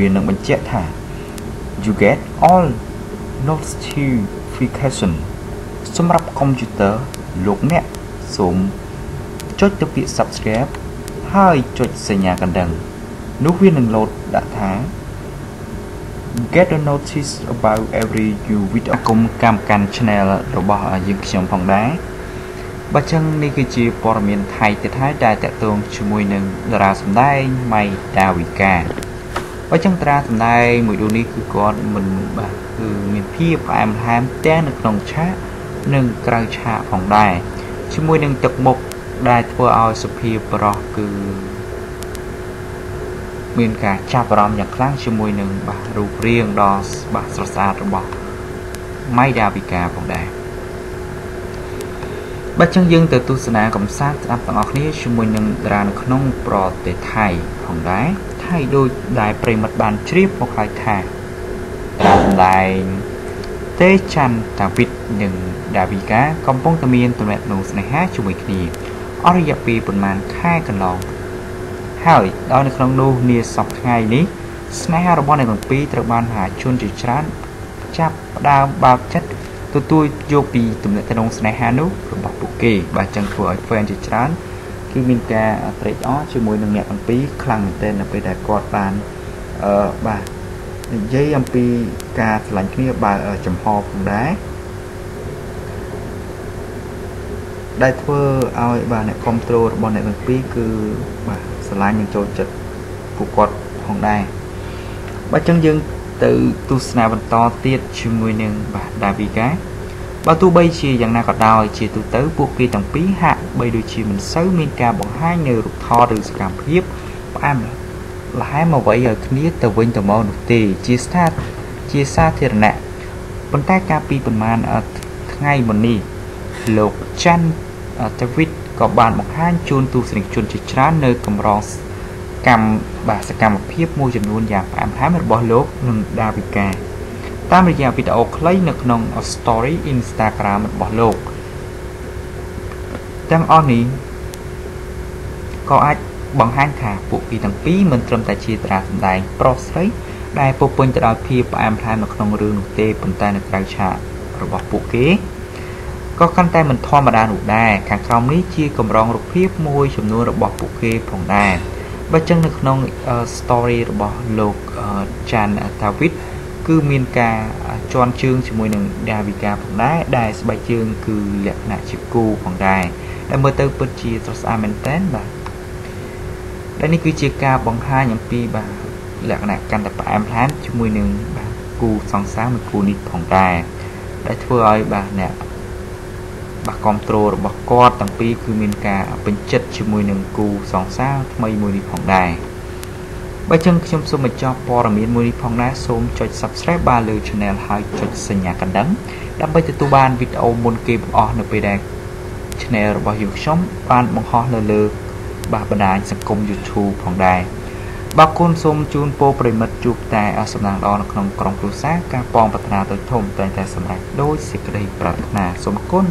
វានឹងបញ្ជាក់ថា you get all notification សម្រាប់កុំព្យូទ័រលោកអ្នកសូមចុចទៅពាក្យ subscribe ហើយចុចសញ្ញាកណ្ដឹង នោះវានឹងលោតដាក់ថា get a notice about every new video គុំកម្មកាន់ channel របស់យើងខ្ញុំផងដែរបើចឹងនេះគឺជាព័ត៌មានថៃទៀតហើយដែលតកតងជាមួយនឹងតារាសម្ដែងម៉ៃដាវីកា បើចឹងតារាសម្ដែងមួយដូចនេះគឺគាត់មិនបាទគឺមានភាពផ្អែមល្ហែមទាំងនៅក្នុងឆាកនិងក្រៅឆាកផងដែរជាមួយនឹងទឹកមុខដែលធ្វើឲ្យសុភាពបរោះគឺមានការចាប់អារម្មណ៍យ៉ាងខ្លាំងជាមួយនឹងបាទរូបរាងដ៏បាទស្រស់ស្អាតរបស់ម៉ៃដាវីកាផងដែរបើចឹងយើងទៅទស្សនាកំសាន្តស្ដាប់ទាំងអស់គ្នាជាមួយនឹងតារានៅក្នុងប្រទេសថៃផងដែរ ថៃដូចដែលប្រិមិត្តបានជ្រាបមកហើយថាតារាសម្ដែងទេច័ន្ទតាវិតនិងដាវីកាកំពុងតែមានទំនាក់ទំនងស្នេហាជាមួយគ្នាអស់រយៈពេលប្រមាណខែកន្លងហើយដោយនៅក្នុងនោះនាសប្តាហ៍ថ្ងៃនេះស្នេហារបស់អ្នកទាំងពីរត្រូវបានមហាជនជាច្រើនចាប់ផ្ដើមបើកចិត្តទទួលយកពីទំនាក់ទំនងស្នេហានោះរបស់ពួកគេ បាទចឹងធ្វើឲ្យ fan ជាច្រើន គឺមានការត្រេកអរជាមួយនឹងអ្នកទាំងពីរខ្លាំងមែនទែននៅពេលដែលគាត់បានអឺបាទនិយាយអំពីការឆ្លាញ់គ្នាបើចំហផងដែរដែលធ្វើឲ្យបាទអ្នកគ្រប់គ្រងរបស់អ្នកទាំងពីរគឺបាទស្រឡាញ់និងចូលចិត្តពួកគាត់ផងដែរបើចឹងយើងទៅទស្សនាបន្តទៀតជាមួយនឹងបាទដាវីកា បើទោះបីជាយ៉ាងណាក៏ដោយជាទូទៅពួកគេទាំងពីរហាក់បីដូចជាមិនសូវមានការបង្ហាញនៅរូបថតឬសកម្មភាពផ្អែមល្ហែមអ្វីឲ្យគ្នាទៅវិញទៅមកនោះទេជាស្ថាជាសាធារណៈប៉ុន្តែកាលពីប្រហែលថ្ងៃមុននេះលោកច័ន្ទតាវីតក៏បានបង្ហាញជូនទស្សនិកជនជាច្រើននៅកម្រងកម្មបាទសកម្មភាពមួយចំនួនយ៉ាងផ្អែមល្ហែមរបស់លោកនិងដាវីកា តាមរយៈវីដេអូខ្លីនៅក្នុង Story Instagram របស់លោកទាំងអស់នេះក៏អាចបង្ហាញថាពួកគេទាំងពីរមិនត្រឹមតែជាតារាសម្ដែងប្រុសស្រីដែលពោពេញទៅដោយភាពផ្អែមល្ហែមនៅក្នុងរឿងនោះទេប៉ុន្តែនៅក្រៅឆាករបស់ពួកគេក៏កាន់តែមិនធម្មតានោះដែរខាងក្រោមនេះជាកម្រងរូបភាពមួយចំនួនរបស់ពួកគេផងដែរបើចឹងនៅក្នុង story របស់លោកចាន់តាវីត គឺមានការជន់ជើងជាមួយនឹងដាវីកាផងដែរដែលស្បែកជើងគឺលក្ខណៈជាគូផងដែរដែលមើលទៅពិតជាស្រស់ស្អាតមែនតើបាទដែលនេះគឺជាការបង្ហាញអំពីបាទលក្ខណៈកាន់តែផ្អែមល្ហែមជាមួយនឹងបាទគូសង្សារមួយគូនេះផងដែរដែលធ្វើឲ្យបាទអ្នកបាទគ្រប់ត្រូលរបស់គាត់ទាំងពីរគឺមានការពេញចិត្តជាមួយនឹងគូសង្សារថ្មីមួយនេះផងដែរ បើចឹងខ្ញុំសូមបញ្ចប់ព័ត៌មានមួយនេះផងដែរសូមចុច Subscribe បានលើ Channel ហើយចុចសញ្ញាកណ្ដឹងដើម្បីទទួលបានវីដេអូមុនគេបង្អស់នៅពេលដែល Channel របស់យើងខ្ញុំបានបង្ហោះនៅលើបាទបណ្ដាញសង្គម YouTube ផងដែរបាទគុណសូមជូនពរប្រិមិត្តជួបតែសំណាងល្អនៅក្នុងក្រុមគ្រួសារការប៉ងប្រាថ្នាទៅធំតែតែសម្រេចដោយសេចក្តីប្រាថ្នាសូមគុណ